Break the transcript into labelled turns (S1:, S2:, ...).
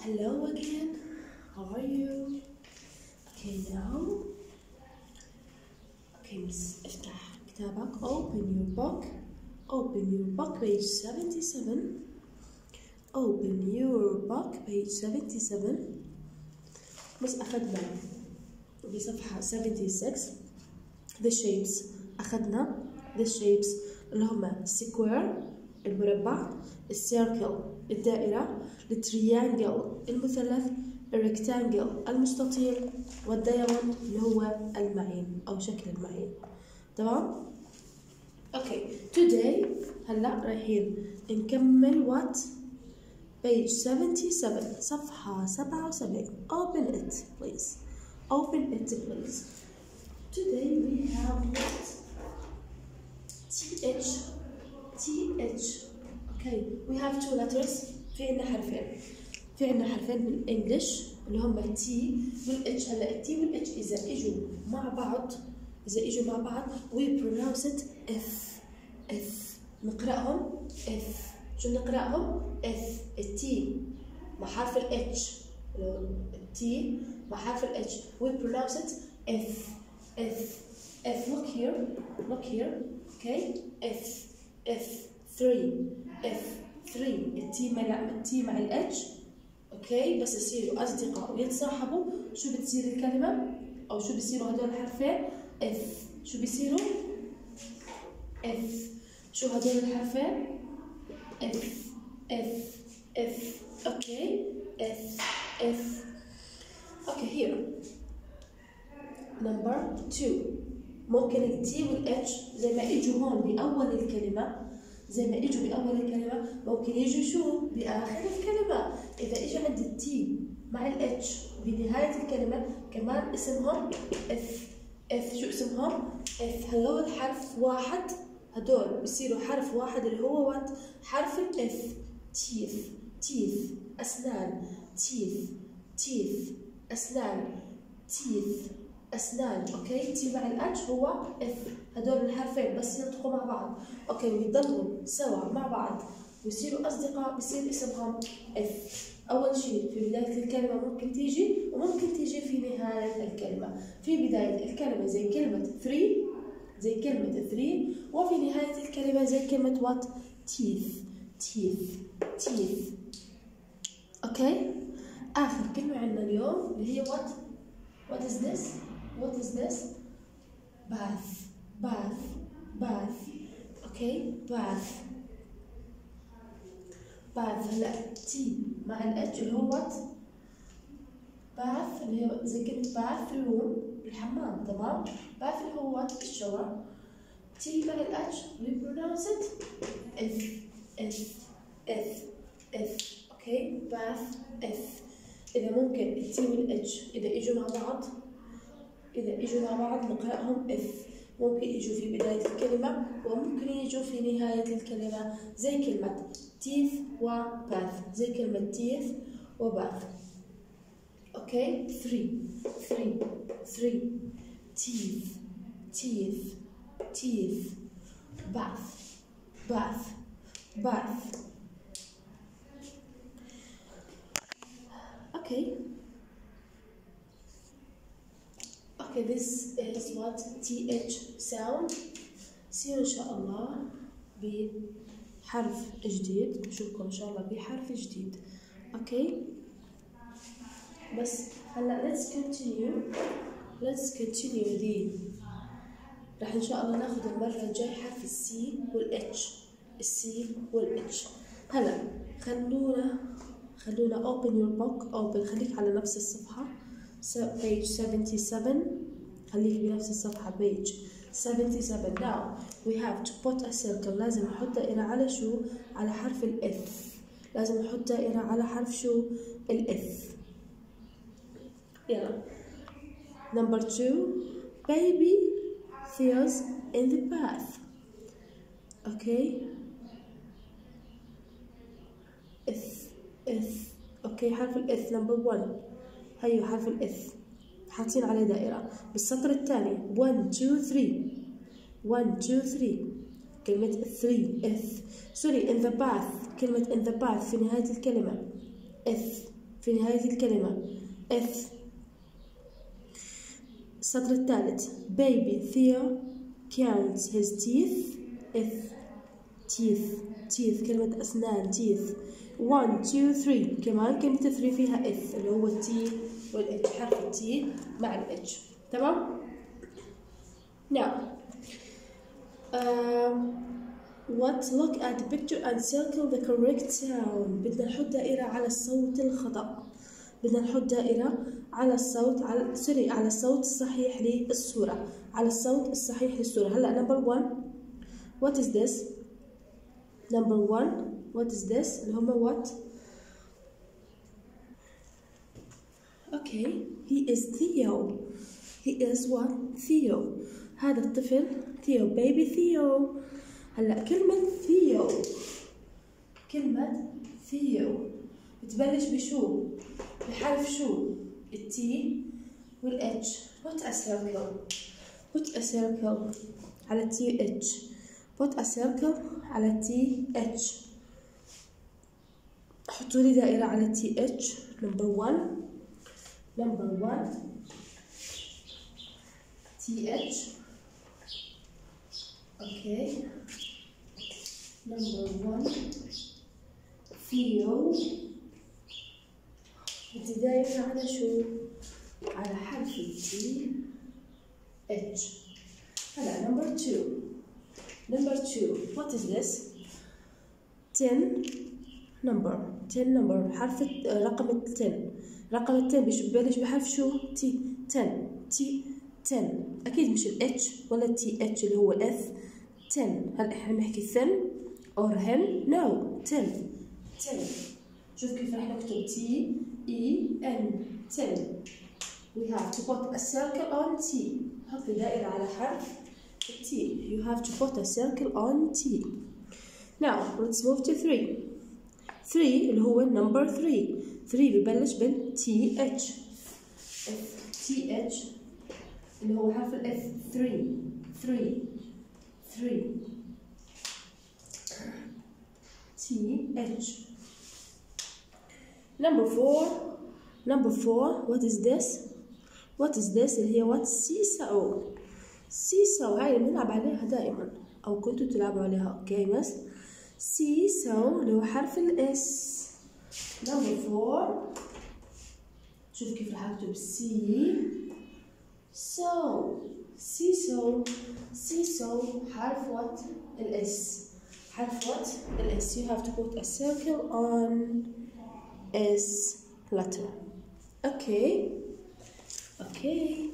S1: Hello again. How are you? Okay, now. Okay, miss افتح كتابك. Open your book. Open your book, page 77. Open your book, page 77. بس أخذنا بصفحة 76 the shapes أخذنا the shapes اللي هما square المربع السيركل الدائرة ال triangle المثلث ال rectangle المستطيل وال diamond اللي هو المعين أو شكل المعين. تمام؟ okay. Today هلأ رايحين نكمل what page 77 صفحة 77 open it please. Open it please. Today we have what? Th th okay we have two letters. في عنا حرفين. في عنا حرفين بال English اللي هم التي والاتش هلا التي والاتش إذا إجوا مع بعض إذا إجوا مع بعض we pronounce it اف اف نقرأهم؟ اف شو نقرأهم؟ اف التي مع حرف الاتش التي مع حرف الاتش we pronounce it اف اف اف look here look here. Okay. اف اف 3 اف 3 التي مع التي مع الاتش أوكي بس يصيروا أصدقاء ويتصاحبوا شو بتصير الكلمة؟ أو شو بيصيروا هدول الحرفين؟ th شو بيصيروا؟ th شو هدول الحرفين؟ th th th okay th th okay here number 2 ممكن ال T وال H زي ما اجوا هون بأول الكلمة. زي ما اجوا باول الكلمة ممكن يجوا شو باخر الكلمة اذا اجى عند ال T مع ال H بنهايه الكلمة كمان اسمهم اف اف شو اسمهم اف هذول حرف واحد هدول بصيروا حرف واحد اللي هو what حرف ال th teeth teeth اسنان teeth teeth اسنان teeth أسنان okay؟ T مع ال H هو th هدول الحرفين بس ينطقوا مع بعض. okay؟ ويضلوا سوا مع بعض. ويصيروا أصدقاء بصير اسمهم اف أول شيء في بداية الكلمة ممكن تيجي وممكن تيجي في نهاية الكلمة. في بداية الكلمة زي كلمة 3 زي كلمة 3 وفي نهاية الكلمة زي كلمة what teeth teeth teeth okay؟ آخر كلمة عندنا اليوم اللي هي what What is this? What is this? Bath. Bath. Bath. Okay? Bath. Bath هلا T مع ال H اللي هو what? bath اللي هو زي كلمة bath room الحمام تمام؟ bath اللي هو what? الشاور T مع ال H we pronounce it th th th th okay bath th إذا ممكن ال T وال H إذا إجوا مع بعض إذا إجوا مع بعض نقرأهم إف. ممكن يجوا في بداية الكلمة وممكن يجوا في نهاية الكلمة. زي كلمة teeth و bath زي كلمة teeth و bath أوكي؟ 3 3 3 teeth teeth teeth bath bath bath okay okay this is what th sound. سيروا ان شاء الله بحرف جديد نشوفكم ان شاء الله بحرف جديد okay بس هلا let's continue. Let's continue دي راح ان شاء الله ناخذ المرة الجاي حرف السي والاتش السي والاتش هلا خلونا خلونا open your book. Open خليك على نفس الصفحة. Page 77 خليك بنفس الصفحة page 77 now we have to put a circle. لازم نحط دائرة على شو على حرف الاف لازم نحط دائرة على حرف شو الاف يلا number two baby Theo's in the bath. Okay. th th okay حرف ال th number 1 هيو حرف الاف حاطين عليه دائرة. بالسطر الثاني 1 2 3 1 2 3 كلمة 3 اف سوري in the bath. كلمة in the bath في نهاية الكلمة. اف في نهاية الكلمة. th السطر الثالث baby Theo counts his teeth. th teeth. Teeth. كلمة أسنان teeth. one two three كمان كلمة three فيها th اللي هو ال T وال H حرف ال T مع الإتش تمام؟ now um, what look at the picture and circle the correct sound. بدنا نحط دائرة على الصوت الخطأ. بدنا نحط دائرة على الصوت على سوري على الصوت الصحيح للصورة. على الصوت الصحيح للصورة. هلأ number one what is this? number one what is this اللي هما what okay he is Theo. He is what? Theo. هذا الطفل Theo. Baby Theo. هلا كلمة Theo. كلمة Theo. بتبلش بشو؟ بحرف شو؟ ال T وال H put a circle. Put a circle على ال T H put a circle على ال T H حطوا لي دائرة على ال T H number one. Number one T H okay number one بدي دايرة على شو؟ على حرف ال T H هلا number two number two what is this؟ 10 number 10 number حرف رقم 10 رقم 10 ببلش بحرف شو؟ T 10 T 10 أكيد مش ال H ولا ال TH اللي هو ال F 10 هل إحنا بنحكي then or hen no 10 10 شوف كيف رح نكتب T E N 10 we have to put a circle on T. حط دائرة على حرف T. You have to put a circle on T. Now let's move to 3 3 اللي هو number 3 3 ببلش بال TH TH اللي هو حرف ال F. 3 3 3 TH number 4 number 4 what is this? What is this? اللي هي what seesaw seesaw هاي اللي بنلعب عليها دائما. أو كنتوا تلعبوا عليها. Games seesaw اللي هو حرف الاس number 4 شوف كيف راح اكتب سي so seesaw seesaw حرف what الاس حرف what الاس you have to put a circle on S letter okay okay